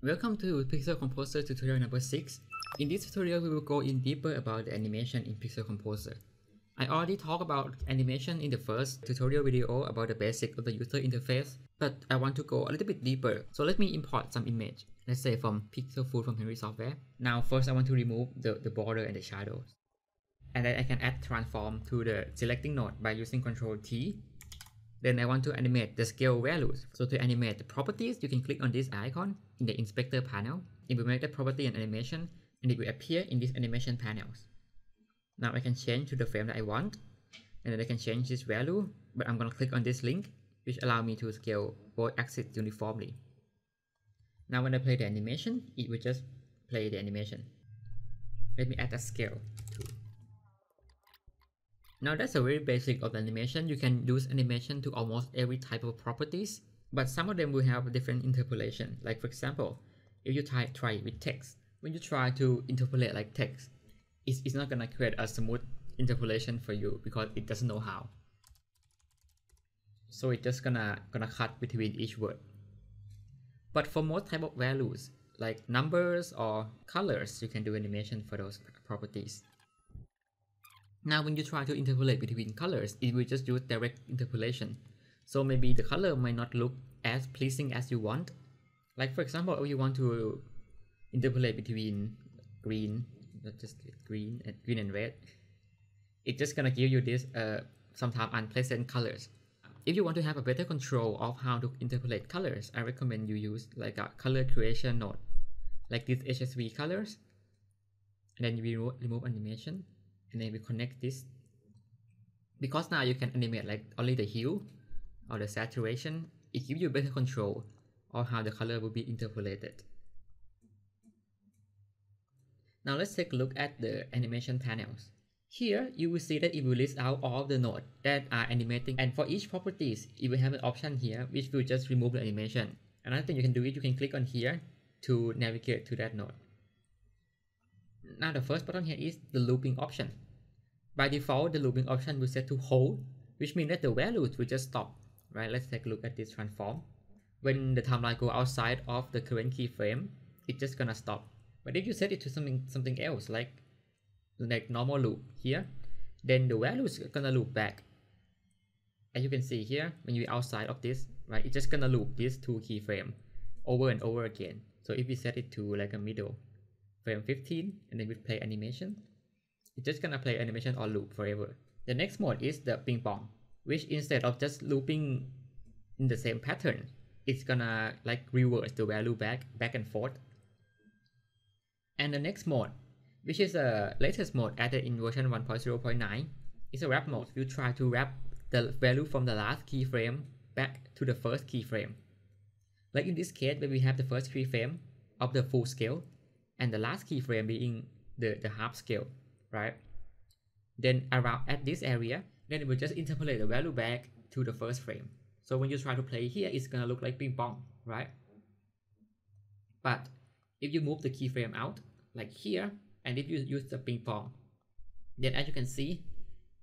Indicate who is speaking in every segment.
Speaker 1: Welcome to Pixel Composer tutorial number 6. In this tutorial, we will go in deeper about the animation in Pixel Composer. I already talked about animation in the first tutorial video about the basic of the user interface, but I want to go a little bit deeper. So let me import some image, let's say from Pixel Food from Henry Software. Now first I want to remove the, the border and the shadows. And then I can add transform to the selecting node by using Ctrl T then I want to animate the scale values. So to animate the properties, you can click on this icon in the inspector panel, It will make the property an animation, and it will appear in these animation panels. Now I can change to the frame that I want, and then I can change this value, but I'm gonna click on this link, which allow me to scale both axes uniformly. Now when I play the animation, it will just play the animation. Let me add a scale. Now that's a very basic of animation. You can use animation to almost every type of properties, but some of them will have different interpolation. Like for example, if you try, try with text, when you try to interpolate like text, it's, it's not gonna create a smooth interpolation for you because it doesn't know how. So it's just gonna gonna cut between each word. But for most type of values, like numbers or colors, you can do animation for those properties. Now when you try to interpolate between colors, it will just use direct interpolation. So maybe the color might not look as pleasing as you want. Like for example, if you want to interpolate between green, let's just green and green and red, it's just gonna give you this uh, sometimes unpleasant colors. If you want to have a better control of how to interpolate colors, I recommend you use like a color creation node, like these HSV colors, and then you remove animation and then we connect this. Because now you can animate like only the hue or the saturation it gives you better control of how the color will be interpolated. Now let's take a look at the animation panels. Here you will see that it will list out all the nodes that are animating. And for each properties it will have an option here which will just remove the animation. Another thing you can do is you can click on here to navigate to that node. Now the first button here is the looping option. By default, the looping option will set to hold, which means that the values will just stop. Right? Let's take a look at this transform. When the timeline go outside of the current keyframe, it's just gonna stop. But if you set it to something something else, like like normal loop here, then the values is gonna loop back. As you can see here, when you're outside of this, right, it's just gonna loop these two keyframe over and over again. So if we set it to like a middle, frame 15 and then we play animation, it's just gonna play animation or loop forever. The next mode is the ping pong, which instead of just looping in the same pattern, it's gonna like reverse the value back, back and forth. And the next mode, which is the latest mode added in version 1.0.9, is a wrap mode. You try to wrap the value from the last keyframe back to the first keyframe. Like in this case, where we have the first keyframe of the full scale, and the last keyframe being the, the half scale, right? Then around at this area, then it will just interpolate the value back to the first frame. So when you try to play here, it's gonna look like ping pong, right? But if you move the keyframe out, like here, and if you use the ping pong, then as you can see,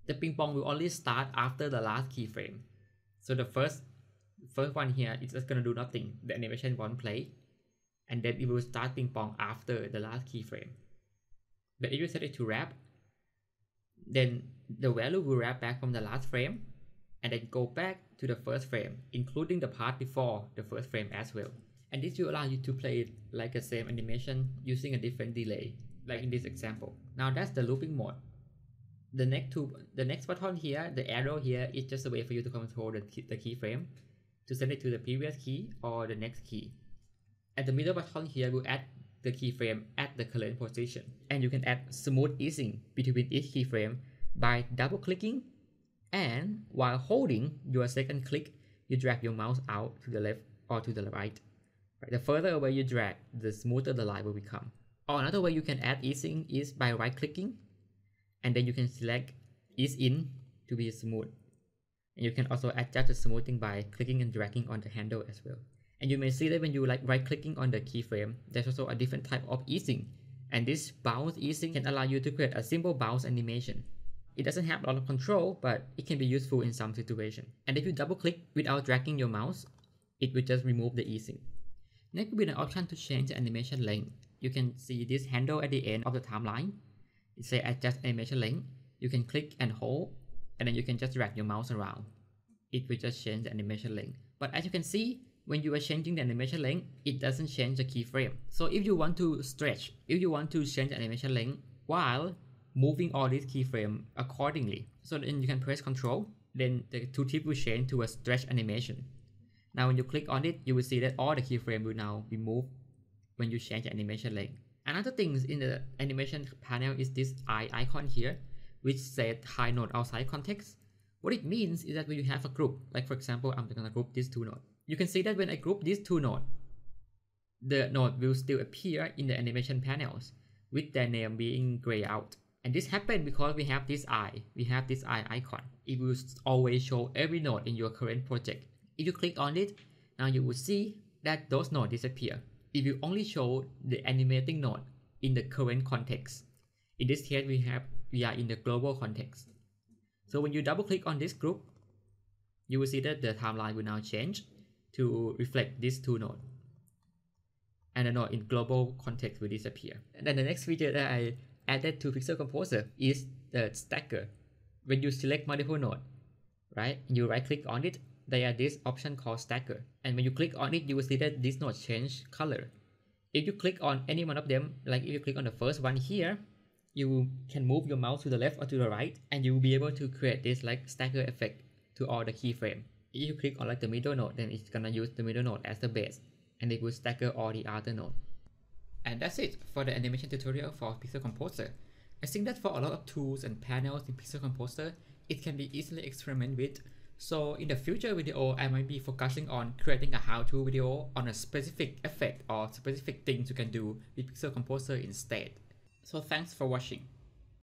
Speaker 1: the ping pong will only start after the last keyframe. So the first first one here is just gonna do nothing. The animation won't play and then it will start ping pong after the last keyframe. But if you set it to wrap, then the value will wrap back from the last frame and then go back to the first frame, including the part before the first frame as well. And this will allow you to play it like the same animation using a different delay, like in this example. Now that's the looping mode. The next two, the next button here, the arrow here is just a way for you to control the, key, the keyframe to send it to the previous key or the next key. At the middle button here will add the keyframe at the current position. And you can add smooth easing between each keyframe by double clicking and while holding your second click, you drag your mouse out to the left or to the right. right. The further away you drag, the smoother the line will become. Or another way you can add easing is by right clicking and then you can select ease in to be smooth. And you can also adjust the smoothing by clicking and dragging on the handle as well. And you may see that when you like right clicking on the keyframe, there's also a different type of easing. And this bounce easing can allow you to create a simple bounce animation. It doesn't have a lot of control, but it can be useful in some situation. And if you double click without dragging your mouse, it will just remove the easing. Next will be an option to change the animation length. You can see this handle at the end of the timeline. It says adjust animation length. You can click and hold, and then you can just drag your mouse around. It will just change the animation length. But as you can see, when you are changing the animation length, it doesn't change the keyframe. So if you want to stretch, if you want to change the animation length while moving all these keyframe accordingly, so then you can press Control, then the tooltip will change to a stretch animation. Now when you click on it, you will see that all the keyframe will now be moved when you change the animation length. Another thing in the animation panel is this eye icon here, which says hide node outside context. What it means is that when you have a group, like for example, I'm gonna group these two nodes you can see that when I group these two nodes, the node will still appear in the animation panels with their name being gray out. And this happened because we have this eye, we have this eye icon. It will always show every node in your current project. If you click on it, now you will see that those nodes disappear. If you only show the animating node in the current context. In this case, we have we are in the global context. So when you double click on this group, you will see that the timeline will now change to reflect these two nodes. And the node in global context will disappear. And then the next feature that I added to Pixel Composer is the stagger. When you select multiple node, right, you right click on it, there is this option called stagger. And when you click on it, you will see that this node change color. If you click on any one of them, like if you click on the first one here, you can move your mouse to the left or to the right, and you will be able to create this like stagger effect to all the keyframe if you click on like the middle node, then it's gonna use the middle node as the base, and it will stagger all the other nodes. And that's it for the animation tutorial for Pixel Composer. I think that for a lot of tools and panels in Pixel Composer, it can be easily experimented with. So in the future video, I might be focusing on creating a how-to video on a specific effect or specific things you can do with Pixel Composer instead. So thanks for watching.